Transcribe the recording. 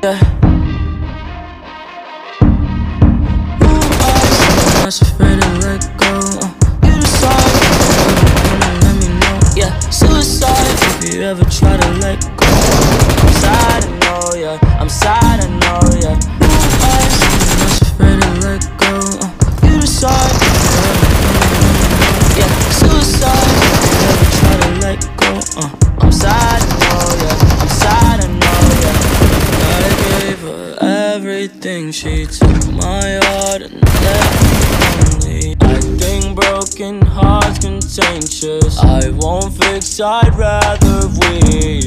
Yeah. I'm not afraid to let go. You decide. Let me know. Yeah, suicide. If you ever try to let go, I'm sad. I know. Yeah, I'm sad. I know. Yeah. I'm not afraid to let go. Uh, you decide. Yeah, suicide. If you ever try to let go, uh, I'm sad. Everything. She took my heart and left me lonely. Acting broken, hearts contentious. I won't fix, I'd rather weep.